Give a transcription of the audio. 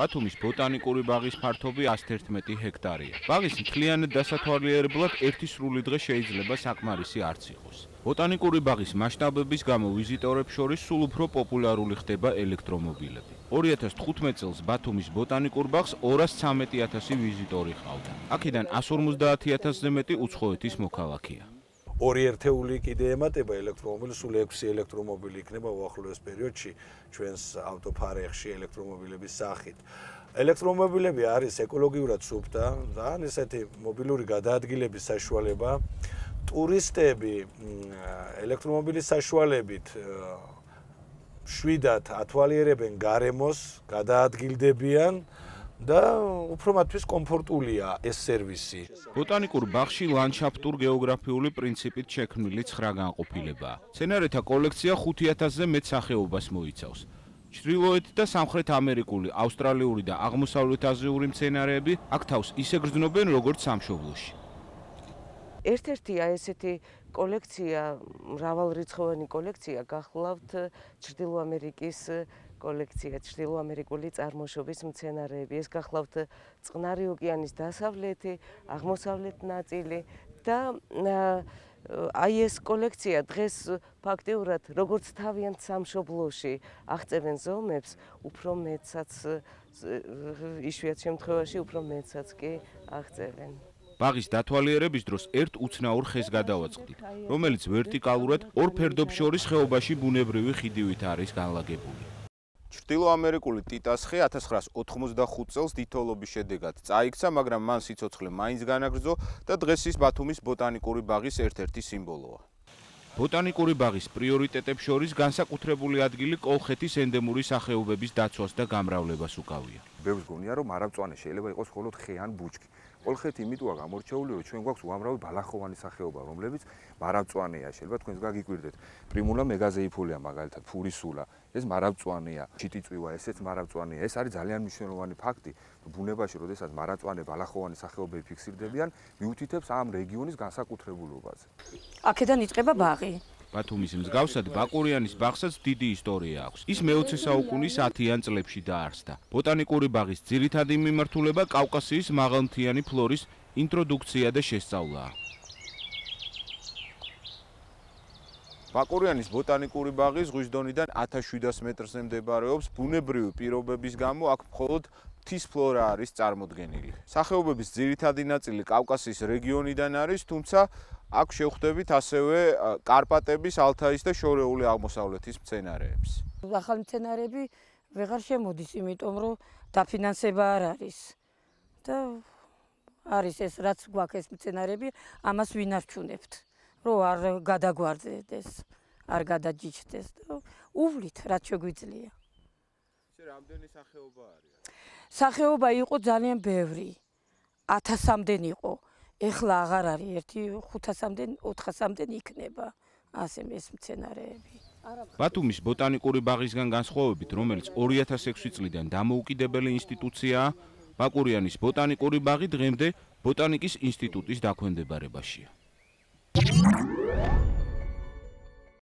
ბათუმის ბოტანიკური ბაღის ფართობი 111 ჰექტარია. ბაღის მთლიანად დასათვალიერებლად ერთი სრული დღე შეიძლება საკმარისი არც იყოს. ბოტანიკური ბაღის მასშტაბების გამო ვიზიტორებს შორის სულ უფრო პოპულარული ხდება ელექტრომობილები. 2015 წელს ბათუმის ბოტანიკურ ბაღს 213000 ვიზიტორი ჰყავდა. აქედან 150000-ზე მეტი უცხოეთის მოქალაქეა. ორი ერთეული კიდე ემატება ელექტრომობილი, სულ 6 ელექტრომობილი იქნება უახლოეს პერიოდში ჩვენს ავტოფარეხში ელექტრომობილების სახით. ელექტრომობილები არის ეკოლოგიურად სუფთა და ესეთი მობილური გადაადგილების საშუალება ტურისტები ელექტრომობილის საშუალებით შვიდათ ათვალიერებენ გარემოს, გადაადგილდებიან და უფრო მათთვის კომფორტულია ეს სერვისი. ბოტანიკურ ბაღში ლანდშაფტურ გეოგრაფიული პრინციპით შექმნილი ცხრა განყოფილებაა. სცენარეთა კოლექცია 5000-ზე მეტ სახეობას მოიცავს. ჩრდილოეთ და სამხრეთ ამერიკული, ავსტრალიური და აღმოსავლეთ აზიური მცენარეები აქ თავს ისე გრძნობენ როგორც სამშობლოში. ერთ-ერთია ესეთი კოლექცია, მრავალრიცხოვანი კოლექცია გახლავთ ჩრდილო ამერიკის კოლექცია ჩრდილო ამერიკული წარმოშობის მცენარეები. ეს გახლავთ წყნარი ოკეანის დასავლეთი, აღმოსავლეთ ნაწილი და აი ეს კოლექცია დღეს ფაქტიურად როგორც თავიანთ სამშობლოში აღწევენ ზომებს, უფრო მეცაც იშვიათ შემთხვევაში უფრო მეცაც კი აღწევენ. ბაღის დათვალიერების დროს ერთ უცნაურ ხეს გადავაწყდით, რომელიც ვერტიკალურად ორ ფერდობს შორის ხეობაში ბუნებრივი ხიდივით არის განლაგებული. ჩრდილოამერიკული ტიტასხე 1985 წელს დითოლობის შედეგად წაიქცა, მაგრამ მან სიცოცხლე მაინც განაგრძო და დღეს ის ბათუმის ბოტანიკური ბაღის ერთ-ერთი სიმბოლოა. ბოტანიკური ბაღის პრიორიტეტებს შორის განსაკუთრებული ადგილი კოლხეთის ენდემური სახეობების დაცვას და გამრავლებას უკავია. ბევრს გონია, რომ მარაბწვანე შეიძლება იყოს მხოლოდ ხე ან ბუჩქი. კოლხეთი იმიტოა გამორჩეული, რომ ჩვენ გვაქვს უამრავი ბალახოვანი სახეობა, რომლებიც მარაბწვანეა. შეიძლება თქვენს გაგიკვირდეთ. პრიმულა მეგაზეიფოლია მაგალითად, ფურისულა, ეს მარაბწვანეა, ჩიტიწვივა, ესეც მარაბწვანეა. ეს არის ძალიან მნიშვნელოვანი ფაქტი, ბუნებაში, როდესაც მარაბწვანე ბალახოვანი სახეობები ფიქსირდებიან, მიუთითებს ამ რეგიონის განსაკუთრებულობაზე. აქედან იწყება ბაღი. ბათუმის მსგავსად ბაკურიანის ბაღსაც დიდი ისტორია აქვს. ის მე-20 საუკუნის 10-იან წლებში დაარსდა. ბოტანიკური ბაღის ძირითადი მიმართულება კავკასიის მაღალმთიანი ფლორის ინტროდუქცია და შესწავლაა. ბაკურიანის ბოტანიკური ბაღი ზღვის დონიდან 1700 მეტრზე მდებარეობს. ბუნებრივი პირობების გამო აქ მხოლოდ მთის ფლორა არის წარმოდგენილი. სახეობების ძირითადი ნაწილი კავკასიის რეგიონიდან არის, თუმცა აქ შევხვდებით ასევე კარპატების, ალთაის და შორეული აღმოსავლეთის მცენარეებს. ახალი მცენარეები ვეღარ შემოდის, იმიტომ რომ დაფინანსება არ არის. და არის ეს რაც გვაქვს ეს მცენარეები, ამას ვინარჩუნებთ. რომ არ გადაგვარდეს, არ გადაჯიჭდეს და უვლით რაც შეგვიძლია. ესე რამდენი სახეობა არის? სახეობა იყო ძალიან ბევრი. 1000-მდე იყო. ეხლა აღარ არის 1 500-მდე, 400-მდე იქნება ასე ეს მცენარეები. ბათუმის ბოტანიკური ბაღისგან განსხვავებით, რომელიც 2006 წლიდან დამოუკიდებელი ინსტიტუციაა, ბაკურიანის ბოტანიკური ბაღი დღემდე ბოტანიკის ინსტიტუტის დაქვემდებარებაშია. Thank you.